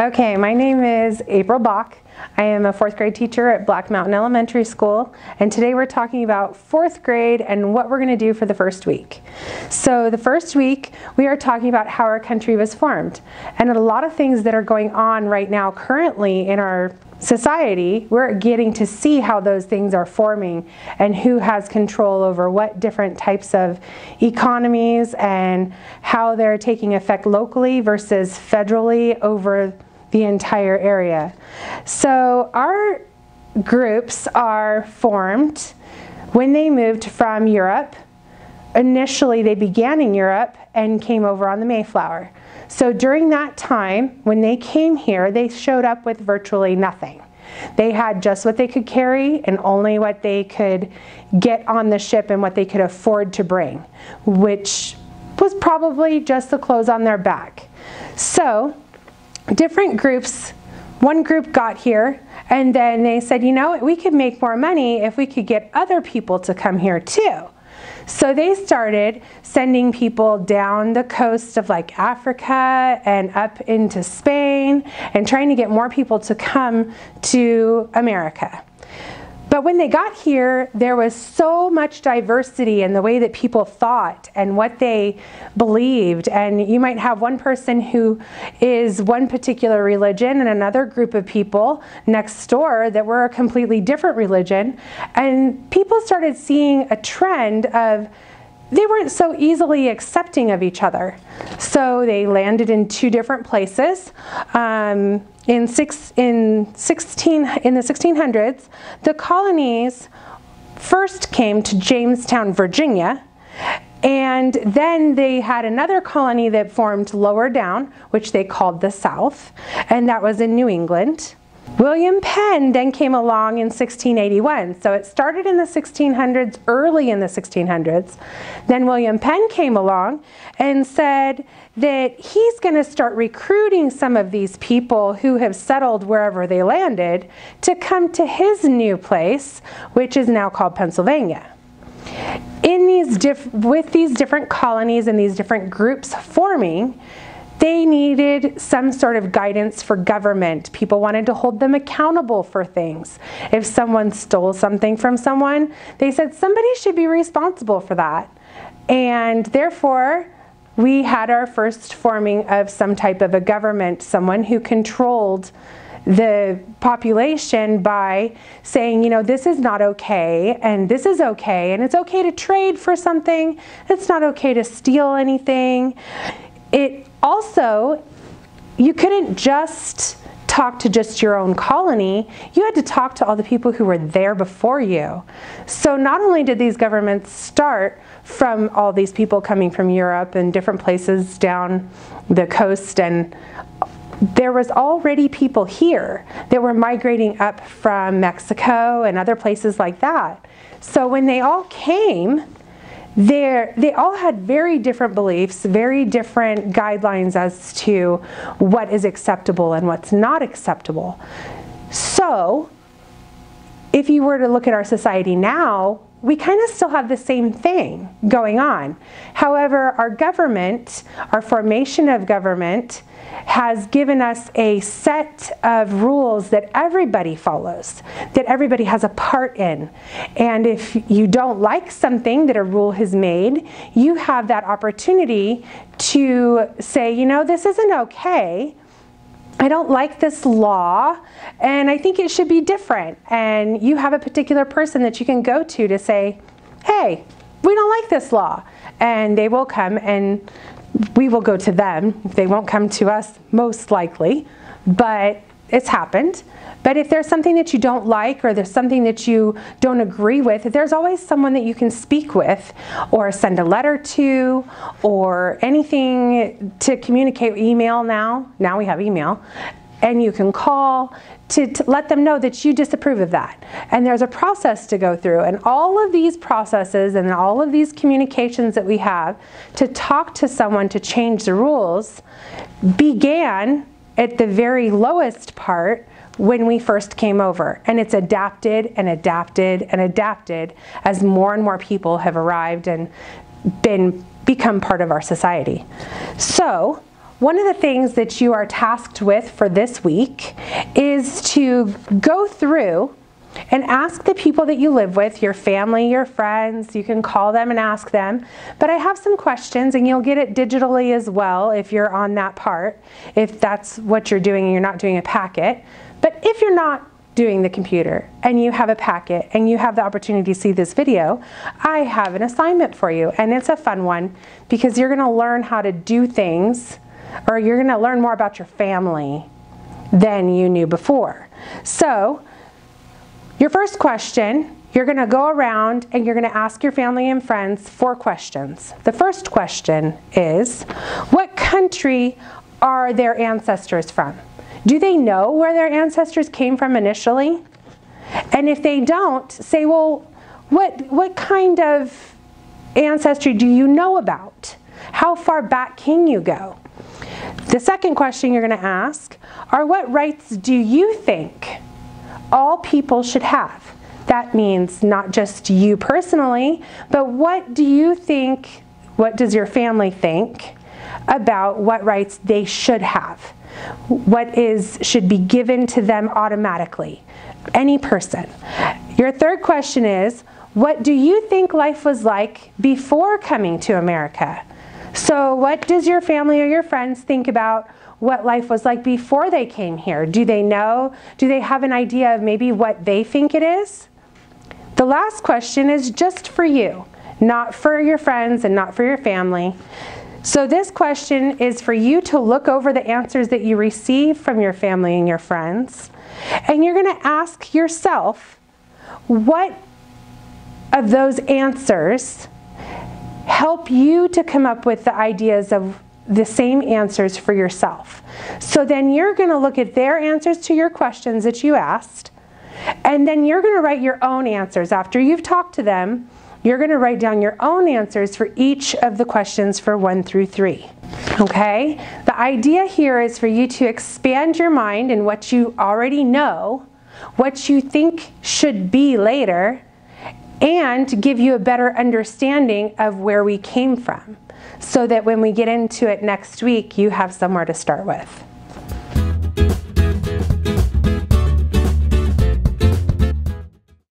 Okay, my name is April Bach. I am a fourth grade teacher at Black Mountain Elementary School, and today we're talking about fourth grade and what we're going to do for the first week. So, the first week we are talking about how our country was formed, and a lot of things that are going on right now currently in our society, we're getting to see how those things are forming and who has control over what different types of economies and how they're taking effect locally versus federally over the entire area. So our groups are formed when they moved from Europe. Initially, they began in Europe and came over on the Mayflower. So during that time, when they came here, they showed up with virtually nothing. They had just what they could carry and only what they could get on the ship and what they could afford to bring, which was probably just the clothes on their back. So different groups, one group got here and then they said, you know, we could make more money if we could get other people to come here too. So they started sending people down the coast of like Africa and up into Spain and trying to get more people to come to America. But when they got here, there was so much diversity in the way that people thought and what they believed. And you might have one person who is one particular religion and another group of people next door that were a completely different religion. And people started seeing a trend of they weren't so easily accepting of each other. So they landed in two different places. Um, in, six, in, 16, in the 1600s, the colonies first came to Jamestown, Virginia, and then they had another colony that formed lower down, which they called the South, and that was in New England. William Penn then came along in 1681. So it started in the 1600s, early in the 1600s. Then William Penn came along and said that he's going to start recruiting some of these people who have settled wherever they landed to come to his new place, which is now called Pennsylvania. In these with these different colonies and these different groups forming, they needed some sort of guidance for government. People wanted to hold them accountable for things. If someone stole something from someone, they said somebody should be responsible for that. And therefore, we had our first forming of some type of a government, someone who controlled the population by saying, you know, this is not okay and this is okay and it's okay to trade for something. It's not okay to steal anything. It also, you couldn't just talk to just your own colony, you had to talk to all the people who were there before you. So not only did these governments start from all these people coming from Europe and different places down the coast and there was already people here that were migrating up from Mexico and other places like that. So when they all came, they they all had very different beliefs, very different guidelines as to what is acceptable and what's not acceptable. So, if you were to look at our society now, we kind of still have the same thing going on. However, our government, our formation of government, has given us a set of rules that everybody follows, that everybody has a part in. And if you don't like something that a rule has made, you have that opportunity to say, you know, this isn't okay. I don't like this law and I think it should be different. And you have a particular person that you can go to to say, hey, we don't like this law. And they will come and we will go to them. They won't come to us, most likely, but it's happened. But if there's something that you don't like or there's something that you don't agree with, there's always someone that you can speak with or send a letter to or anything to communicate email now. Now we have email. And you can call to, to, let them know that you disapprove of that. And there's a process to go through. And all of these processes and all of these communications that we have to talk to someone to change the rules began at the very lowest part when we first came over. And it's adapted and adapted and adapted as more and more people have arrived and been become part of our society. So one of the things that you are tasked with for this week is to go through and ask the people that you live with, your family, your friends, you can call them and ask them. But I have some questions and you'll get it digitally as well if you're on that part, if that's what you're doing and you're not doing a packet. But if you're not doing the computer and you have a packet and you have the opportunity to see this video, I have an assignment for you and it's a fun one because you're gonna learn how to do things or you're gonna learn more about your family than you knew before. So your first question, you're going to go around and you're going to ask your family and friends four questions. The first question is, what country are their ancestors from? Do they know where their ancestors came from initially? And if they don't, say, well, what, what kind of ancestry do you know about? How far back can you go? The second question you're going to ask are what rights do you think all people should have. That means not just you personally, but what do you think, what does your family think about what rights they should have? What is should be given to them automatically? Any person. Your third question is, what do you think life was like before coming to America? So what does your family or your friends think about what life was like before they came here? Do they know? Do they have an idea of maybe what they think it is? The last question is just for you, not for your friends and not for your family. So this question is for you to look over the answers that you receive from your family and your friends. And you're going to ask yourself, what of those answers help you to come up with the ideas of the same answers for yourself. So then you're going to look at their answers to your questions that you asked, and then you're going to write your own answers. After you've talked to them, you're going to write down your own answers for each of the questions for one through three. Okay? The idea here is for you to expand your mind in what you already know, what you think should be later, and give you a better understanding of where we came from so that when we get into it next week, you have somewhere to start with.